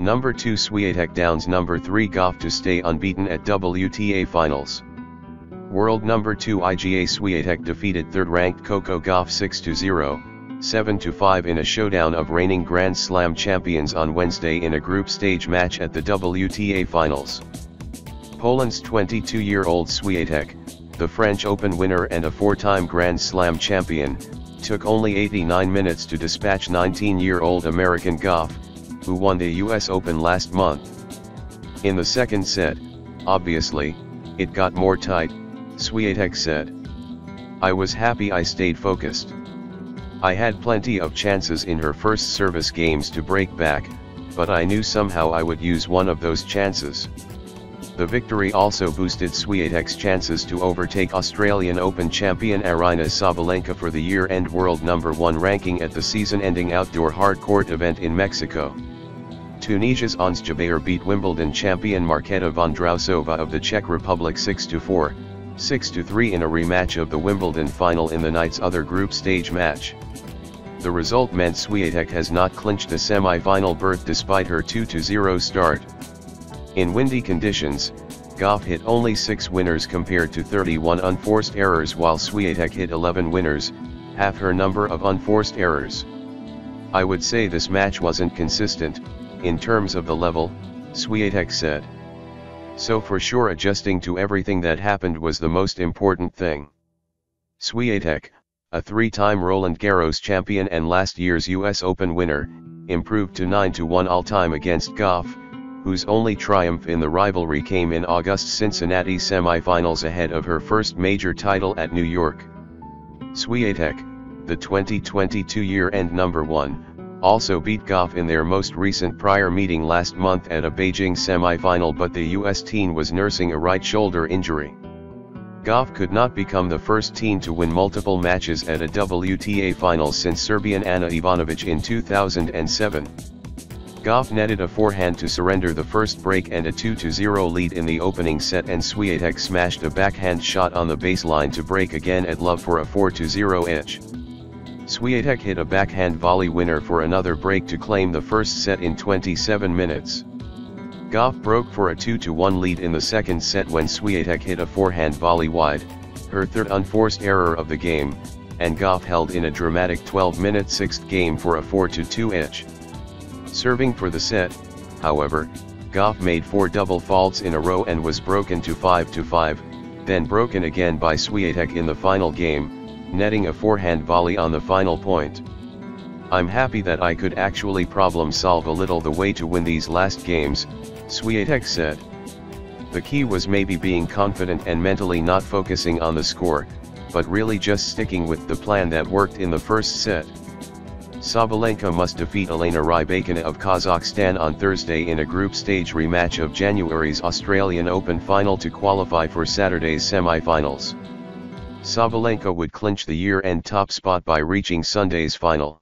Number 2 Swiatek downs number 3 Gauff to stay unbeaten at WTA Finals. World number 2 IGA Swiatek defeated third-ranked Coco Gauff 6-0, 7-5 in a showdown of reigning Grand Slam champions on Wednesday in a group stage match at the WTA Finals. Poland's 22-year-old Swiatek, the French Open winner and a four-time Grand Slam champion, took only 89 minutes to dispatch 19-year-old American Gauff, who won the US Open last month. In the second set, obviously, it got more tight, Swiatek said. I was happy I stayed focused. I had plenty of chances in her first service games to break back, but I knew somehow I would use one of those chances. The victory also boosted Swiatek's chances to overtake Australian Open champion Aryna Sabalenka for the year-end world number 1 ranking at the season-ending outdoor hardcourt event in Mexico. Tunisia's Ons Jabeur beat Wimbledon champion Marketa Vondrousova of the Czech Republic 6-4, 6-3 in a rematch of the Wimbledon final in the night's other group stage match. The result meant Swiatek has not clinched a semi-final berth despite her 2-0 start. In windy conditions, Gauff hit only 6 winners compared to 31 unforced errors while Swiatek hit 11 winners, half her number of unforced errors. I would say this match wasn't consistent, in terms of the level, Swiatek said. So for sure adjusting to everything that happened was the most important thing. Swiatek, a three-time Roland Garros champion and last year's US Open winner, improved to 9-1 all-time against Gauff, whose only triumph in the rivalry came in August Cincinnati semifinals ahead of her first major title at New York. Swiatek, the 2022 year-end number 1, also beat Gauff in their most recent prior meeting last month at a Beijing semifinal but the US teen was nursing a right shoulder injury. Gauff could not become the first teen to win multiple matches at a WTA final since Serbian Ana Ivanovic in 2007. Gauff netted a forehand to surrender the first break and a 2-0 lead in the opening set and Swiatek smashed a backhand shot on the baseline to break again at love for a 4-0 edge. Swiatek hit a backhand volley winner for another break to claim the first set in 27 minutes. Gauff broke for a 2-1 lead in the second set when Swiatek hit a forehand volley wide, her third unforced error of the game, and Gauff held in a dramatic 12-minute sixth game for a 4-2 edge. Serving for the set, however, Gauff made four double faults in a row and was broken to 5-5, then broken again by Swiatek in the final game, netting a forehand volley on the final point. I'm happy that I could actually problem solve a little the way to win these last games, Swiatek said. The key was maybe being confident and mentally not focusing on the score, but really just sticking with the plan that worked in the first set. Sabalenka must defeat Elena Rybakina of Kazakhstan on Thursday in a group stage rematch of January's Australian Open final to qualify for Saturday's semi-finals. Sabalenka would clinch the year-end top spot by reaching Sunday's final.